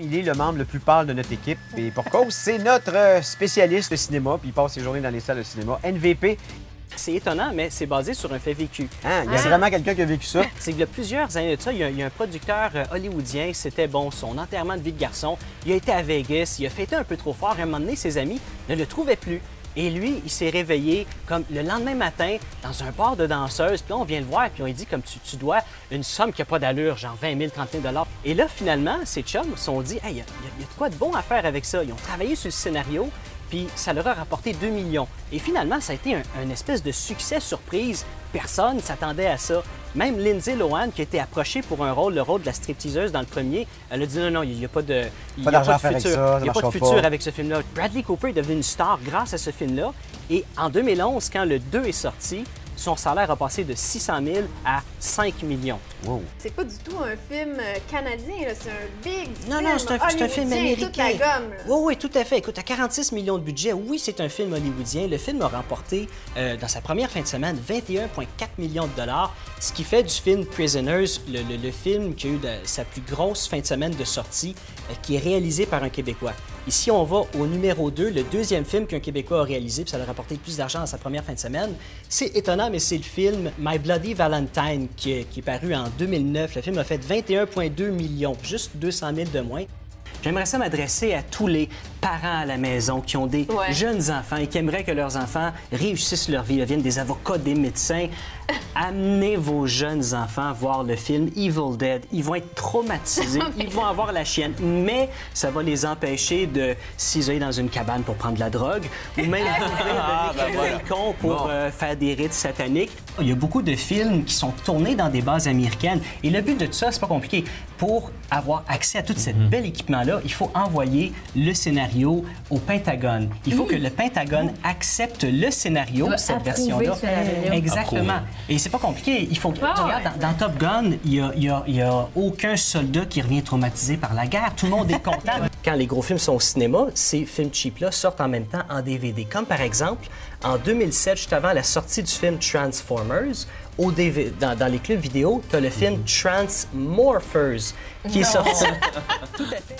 Il est le membre le plus pâle de notre équipe. Et pour cause, c'est notre euh, spécialiste de cinéma, puis il passe ses journées dans les salles de cinéma. NVP, C'est étonnant, mais c'est basé sur un fait vécu. hein, il y a vraiment quelqu'un qui a vécu ça. C'est qu'il y a plusieurs années de ça, il y a, il y a un producteur euh, hollywoodien, c'était bon, son enterrement de vie de garçon. Il a été à Vegas, il a fêté un peu trop fort. À un moment donné, ses amis ne le trouvaient plus. Et lui, il s'est réveillé comme le lendemain matin dans un bar de danseuses. Puis là, on vient le voir, puis on lui dit comme tu, dois une somme qui n'a pas d'allure, genre 20 000, 30 000 Et là, finalement, ces chums se sont dit, hey, il y a de quoi de bon à faire avec ça. Ils ont travaillé sur le scénario, puis ça leur a rapporté 2 millions. Et finalement, ça a été un, un espèce de succès surprise. Personne ne s'attendait à ça. Même Lindsay Lohan, qui a été approchée pour un rôle, le rôle de la stripteaseuse dans le premier, elle a dit non, non, il n'y a pas de, il y a pas de futur. ça, ça il n'y a pas de futur pas. avec ce film-là. Bradley Cooper est devenu une star grâce à ce film-là. Et en 2011, quand le 2 est sorti, son salaire a passé de 600 000 à 5 millions. Wow. C'est pas du tout un film euh, canadien, c'est un big Non, film non, c'est un, c'est un film toute américain. la gomme, là. Oui, oui, tout à fait. Écoute, à 46 millions de budget, oui, c'est un film hollywoodien. Le film a remporté, euh, dans sa première fin de semaine, 21,4 millions de dollars, ce qui fait du film Prisoners le, le- le film qui a eu de- sa plus grosse fin de semaine de sortie, euh, qui est réalisé par un Québécois. Ici, on va au numéro 2, le deuxième film qu'un Québécois a réalisé, puis ça a rapporté plus d'argent dans sa première fin de semaine. C'est étonnant, mais c'est le film My Bloody Valentine qui est, qui est paru en 2009. Le film a fait 21,2 millions, juste 200 000 de moins. J'aimerais ça m'adresser à tous les parents à la maison qui ont des Ouais. jeunes enfants et qui aimeraient que leurs enfants réussissent leur vie, deviennent des avocats, des médecins. Amenez vos jeunes enfants voir le film Evil Dead. Ils vont être traumatisés, ils vont avoir la chienne, mais ça va les empêcher de s'isoler dans une cabane pour prendre de la drogue ou même Ah, d'ouvrir le balcon pour euh, faire des rites sataniques. Il y a beaucoup de films qui sont tournés dans des bases américaines et le but de tout ça, c'est pas compliqué. Pour avoir accès à tout ce Mhm. bel équipement-là, il faut envoyer le scénario au Pentagone. Il faut que le Pentagone accepte le scénario, Doit cette approuver version-là. Exactement. Et c'est pas compliqué. Il faut que, Ah tu regardes, ouais. dans, dans Top Gun, il y a, aucun soldat qui revient traumatisé par la guerre. Tout le monde est content. Quand les gros films sont au cinéma, ces films cheap-là sortent en même temps en DVD. Comme par exemple, en 2007, juste avant la sortie du film Transformers, au DV dans, dans les clubs vidéo, tu as le film Transmorphers qui est sorti. Tout à fait.